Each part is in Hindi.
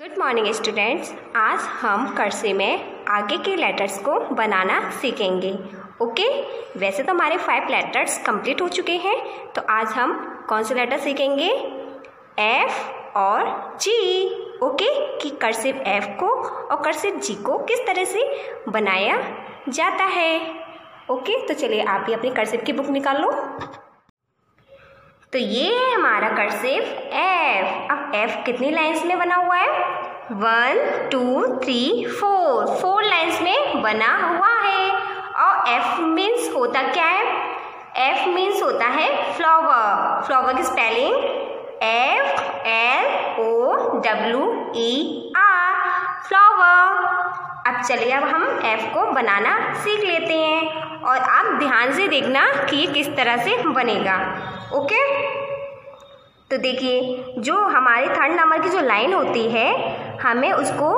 गुड मॉर्निंग स्टूडेंट्स आज हम कर्से में आगे के लेटर्स को बनाना सीखेंगे ओके वैसे तो हमारे फाइव लेटर्स कंप्लीट हो चुके हैं तो आज हम कौन से लेटर सीखेंगे? एफ़ और जी ओके कि कर्सिव एफ़ को और कर्सिव जी को किस तरह से बनाया जाता है ओके तो चलिए आप भी अपनी कर्सिव की बुक निकाल लो। तो ये है हमारा कर्सिव एफ़ अब एफ़ कितनी लाइंस में बना हुआ है? One two three four four lines में बना हुआ है। और एफ़ मीन्स होता क्या है? एफ़ मीन्स होता है फ्लावर फ्लावर की spelling F L O W E R flower अब चलिए अब हम एफ़ को बनाना सीख लेते हैं। और आप ध्यान से देखना कि किस तरह से बनेगा। ओके? तो देखिए, जो हमारे थर्ड नंबर की जो लाइन होती है, हमें उसको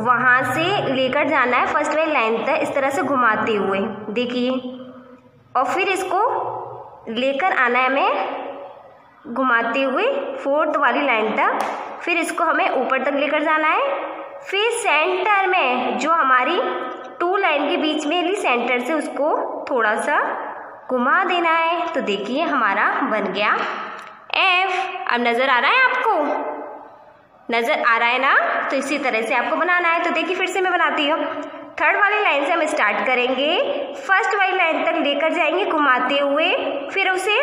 वहाँ से लेकर जाना है फ़र्स्ट वाली लाइन तक इस तरह से घुमाते हुए। देखिए, और फिर इसको लेकर आना है हमें घुमाते हुए फोर्थ वाली लाइन तक। फिर इसको हमें ऊपर तक लेकर जाना है। फिर सेंटर में जो हमारी टू लाइन के बीच में ली सेंटर से उसको थोड़ा सा घुमा देना है। तो देखिए, हमारा बन गया एफ़ अब नज़र आ रहा है आपको? नज़र आ रहा है ना? तो इसी तरह से आपको बनाना है। तो देखिए, फिर से मैं बनाती हूँ। थर्ड वाली लाइन से हम स्टार्ट करेंगे। फ़र्स्ट वाली लाइन तक लेकर जाएँगे घुमाते हुए। फिर उसे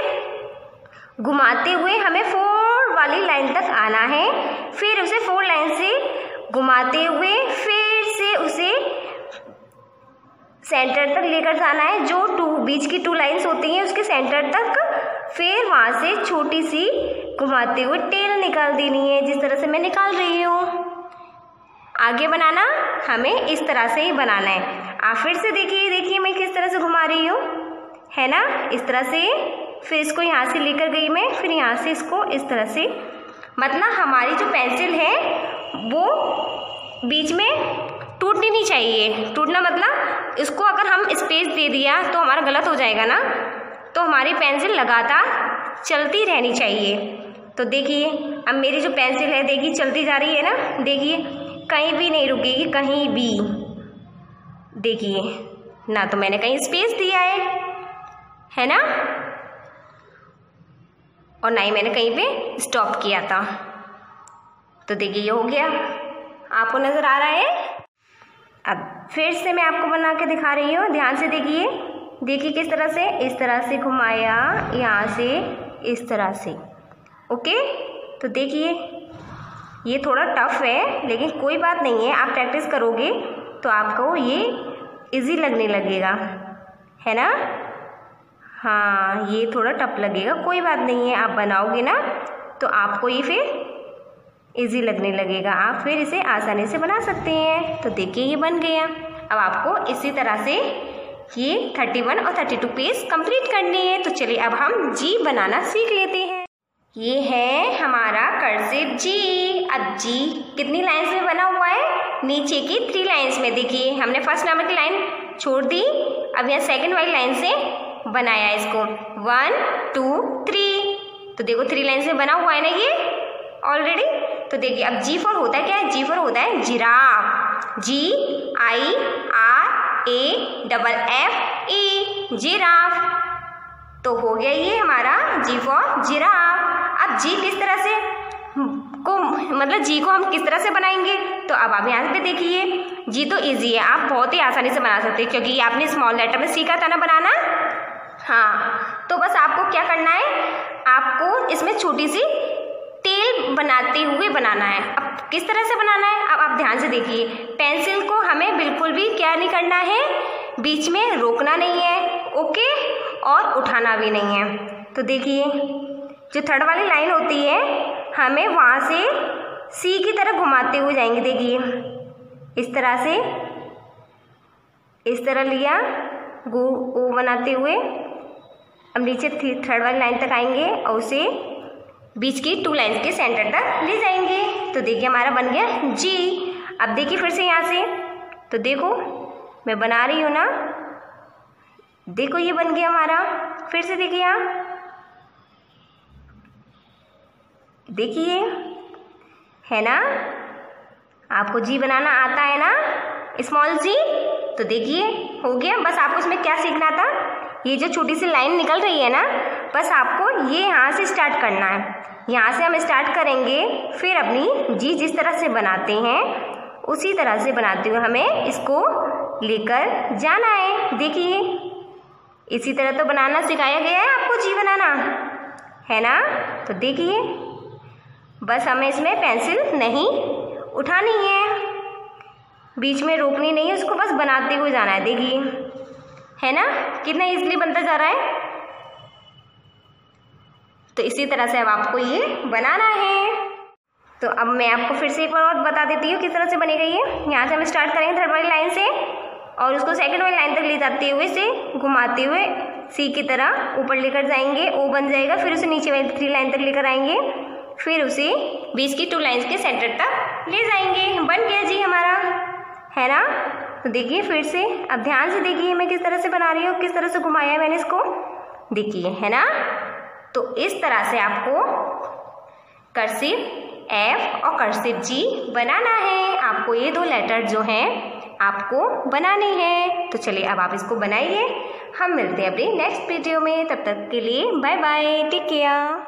घुमाते हुए हमें फोर वाली लाइन तक आना है। फिर उसे फोर लाइन से घुमाते हुए फिर सेंटर तक लेकर जाना है। जो टू बीच की टू लाइंस होती हैं, उसके सेंटर तक फिर वहाँ से छोटी सी घुमाते हुए टेल निकाल देनी है, जिस तरह से मैं निकाल रही हूँ। आगे बनाना, हमें इस तरह से ही बनाना है। आप फिर से देखिए देखिए मैं किस तरह से घुमा रही हूँ। है ना? इस तरह से, फिर इसको यहाँ से लेकर गई मैं, फिर यहाँ से इसको इस तरह से। मतलब हमारी जो पेंसिल है, वो बीच में टूटनी नहीं चाहिए। टूटना मतलब इसको अगर हम स्पेस दे दिया तो हमारा गलत हो जाएगा ना? तो हमारी पेंसिल लगातार चलती रहनी चाहिए। तो देखिए, अब मेरी जो पेंसिल है, देखिए, चलती जा रही है ना? देखिए, कहीं भी नहीं रुकेगी, कहीं भी। देखिए, ना तो मैंने कहीं स्पेस दिया है है ना? और ना ही मैंने कहीं पे स्टॉप किया था। तो देखिए, ये हो गया। आपको नज़र आ रहा है? अब फिर से मैं आपको बना के दिखा रही हूँ। ध्यान से देखिए। देखिए किस तरह से? इस तरह से घुमाया, यहाँ से, इस तरह से। ओके? तो देखिए, ये थोड़ा टफ है, लेकिन कोई बात नहीं है। आप प्रैक्टिस करोगे तो आपको ये इजी लगने लगेगा। है ना? हाँ ये थोड़ा टफ लगेगा। कोई बात नहीं है, आप बनाओगे ना तो आपको ये फिर इजी लगने लगेगा। आप फिर इसे आसानी से बना सकते हैं। तो देखिए, ये बन गया। अब आपको इसी तरह से ये थर्टी वन और थर्टी टू पेज कंप्लीट करनी है। तो चलिए, अब हम जी बनाना सीख लेते हैं। ये है हमारा कर्सिव जी अब जी कितनी लाइंस में बना हुआ है? नीचे की थ्री लाइंस में। देखिए, हमने फ़र्स्ट नंबर की लाइन छोड़ दी। अब यहाँ सेकंड वाली लाइन से बनाया इसको। वन टू थ्री तो देखो थ्री लाइन से बना हुआ है ना ये? ऑलरेडी तो देखिए, अब जी फोर होता है, क्या जी फोर होता है giraffe. G I R A double F E giraffe. तो हो गया ये हमारा जी फॉर जिराफ। अब जी किस तरह से को मतलब जी को हम किस तरह से बनाएँगे? तो अब आप यहाँ पे देखिए जी तो इजी है, आप बहुत ही आसानी से बना सकते हैं, क्योंकि आपने स्मॉल लेटर में सीखा था ना बनाना? हाँ तो बस आपको क्या करना है? आपको इसमें छोटी सी बनाते हुए बनाना है। अब किस तरह से बनाना है? अब आप ध्यान से देखिए। पेंसिल को हमें बिल्कुल भी क्या नहीं करना है? बीच में रोकना नहीं है, ओके? और उठाना भी नहीं है। तो देखिए, जो थर्ड वाली लाइन होती है, हमें वहाँ से सी की तरफ़ घुमाते हुए जाएँगे। देखिए, इस तरह से, इस तरह लिया, गो ओ बनाते हुए। अब नीचे थर्ड वाली लाइन तक आएँगे और उसे बीच की टू लाइन के सेंटर तक ले जाएँगे। तो देखिए हमारा बन गया जी अब देखिए फिर से यहाँ से। तो देखो, मैं बना रही हूँ ना। देखो ये बन गया हमारा। फिर से देखिए यहाँ। देखिए, है ना? आपको जी बनाना आता है ना? स्मॉल जी तो देखिए, हो गया। बस आपको इसमें क्या सीखना था? ये जो छोटी सी लाइन निकल रही है ना, बस आपको ये यहाँ से स्टार्ट करना है। यहाँ से हम स्टार्ट करेंगे, फिर अपनी जी जिस तरह से बनाते हैं, उसी तरह से बनाते हुए हमें इसको लेकर जाना है। देखिए, इसी तरह तो बनाना सिखाया गया है आपको जी बनाना, है ना? तो देखिए, बस हमें इसमें पेंसिल नहीं उठानी है। बीच में रोकनी नहीं है, उसको बस बनाते हुए जाना है। देखिए है ना? कितना इजली बनता जा रहा है? तो इसी तरह से अब आपको ये बनाना है। तो अब मैं आपको फिर से एक बार और बता देती हूँ किस तरह से बनेगा ये यहाँ से हम स्टार्ट करेंगे थर्ड वाली लाइन से और उसको सेकंड वाली लाइन तक ले जाते हुए से घुमाते हुए सी की तरह ऊपर लेकर जाएँगे ओ बन जाएगा, फिर उसे नीचे वाली थ्री लाइन तक लेकर आएँगे, फिर उसे बीच की टू लाइन्स के सेंटर तक ले जाएँगे। बन गया जी हमारा, है ना? तो देखिए फिर से। अब ध्यान से देखिए मैं किस तरह से बना रही हूँ, किस तरह से घुमाया है मैंने इसको। देखिए, है ना? तो इस तरह से आपको कर्सिव एफ़ और कर्सिव जी बनाना है। आपको ये दो लेटर जो हैं, आपको बनाने हैं। तो चलिए, अब आप इसको बनाइए। हम मिलते हैं अपने नेक्स्ट वीडियो में। तब तक के लिए बाय बाय टेक केयर